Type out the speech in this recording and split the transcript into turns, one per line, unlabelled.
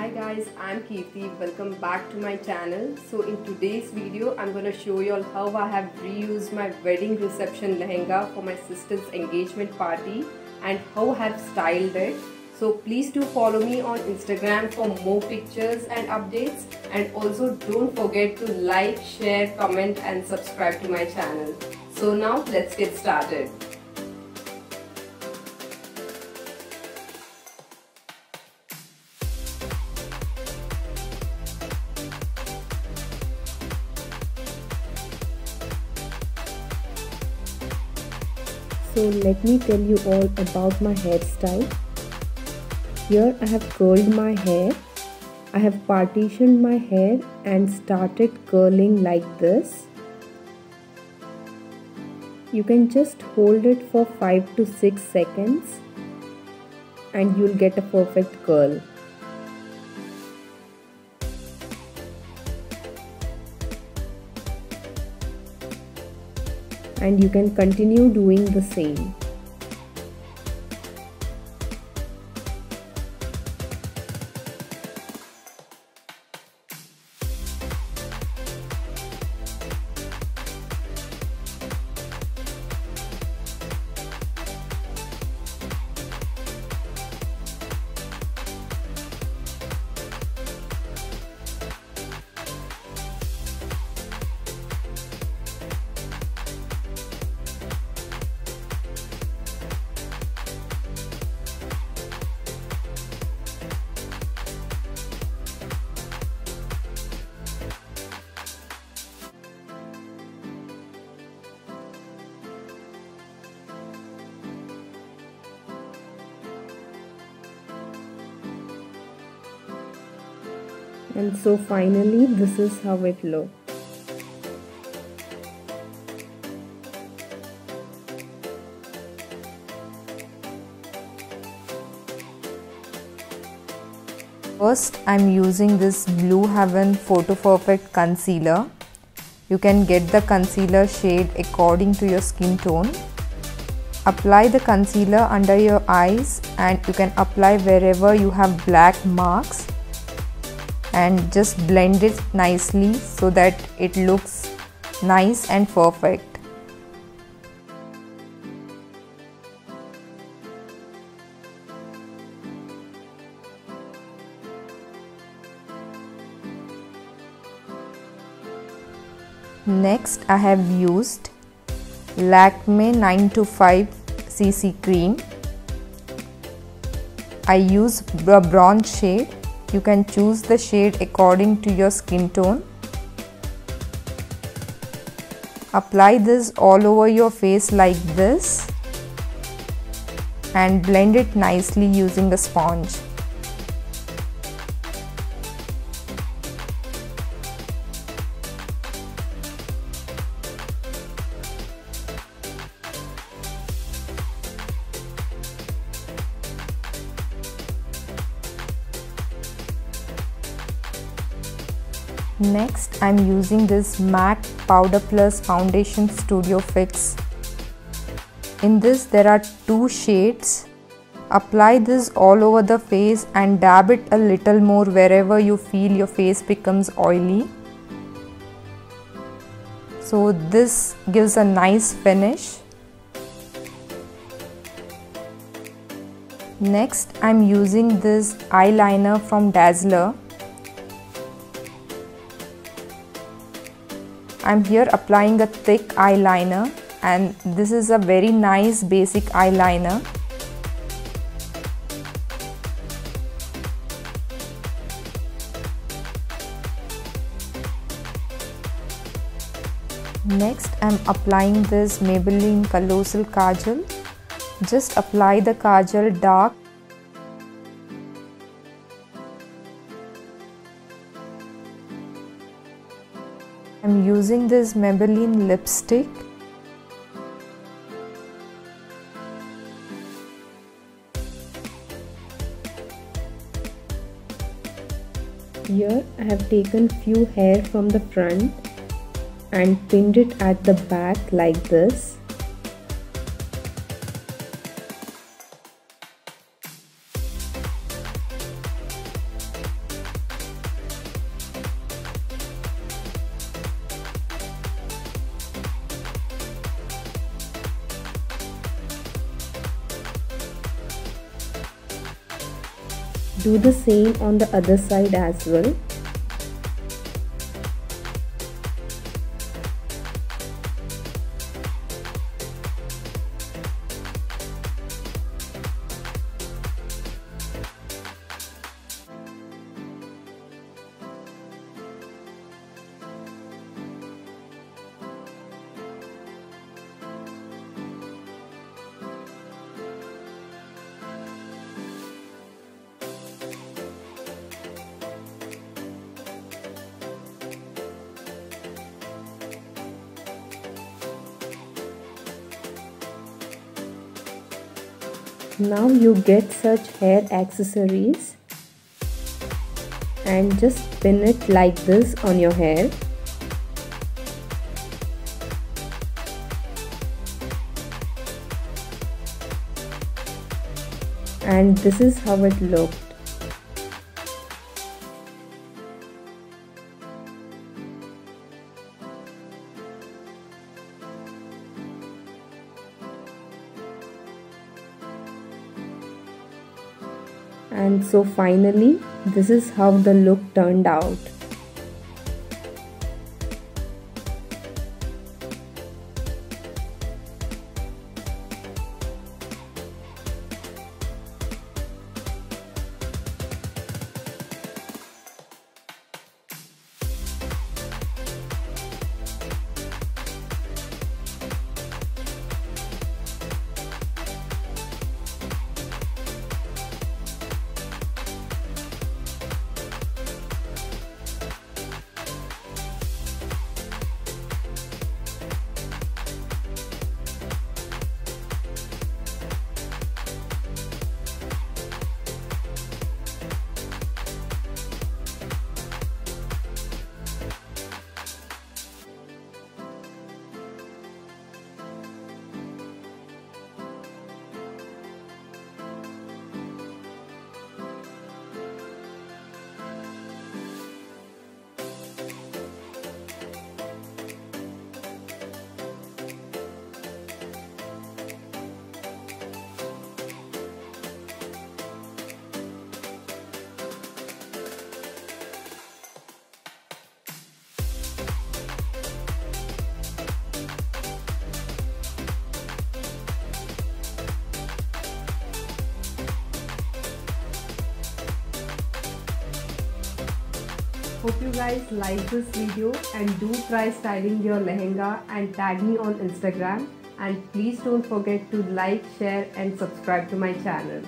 Hi guys, I'm Keerti. Welcome back to my channel. So in today's video, I'm to show you all how I have reused my wedding reception lehenga for my sister's engagement party and how I have styled it. So please do follow me on Instagram for more pictures and updates and also don't forget to like, share, comment and subscribe to my channel. So now let's get started.
So let me tell you all about my hairstyle. Here I have curled my hair. I have partitioned my hair and started curling like this. You can just hold it for 5 to 6 seconds and you'll get a perfect curl. And you can continue doing the same. And so finally this is how it looks
First, I'm using this Blue Heaven Photo Perfect Concealer. You can get the concealer shade according to your skin tone. Apply the concealer under your eyes and you can apply wherever you have black marks and just blend it nicely so that it looks nice and perfect. Next I have used Lakme 9 to 5 CC cream. I use a bronze shade you can choose the shade according to your skin tone. Apply this all over your face like this and blend it nicely using a sponge. Next, I'm using this MAC Powder Plus Foundation Studio Fix. In this, there are two shades. Apply this all over the face and dab it a little more wherever you feel your face becomes oily. So this gives a nice finish. Next, I'm using this eyeliner from Dazller. I'm here applying a thick eyeliner and this is a very nice basic eyeliner. Next I'm applying this Maybelline Colossal Kajal. Just apply the kajal dark I'm using this Maybelline lipstick.
Here I have taken few hair from the front and pinned it at the back like this. Do the same on the other side as well now you get such hair accessories and just pin it like this on your hair. And this is how it looked and so finally this is how the look turned out
Hope you guys like this video and do try styling your lehenga and tag me on Instagram and please don't forget to like, share and subscribe to my channel.